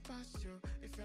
pass you. If you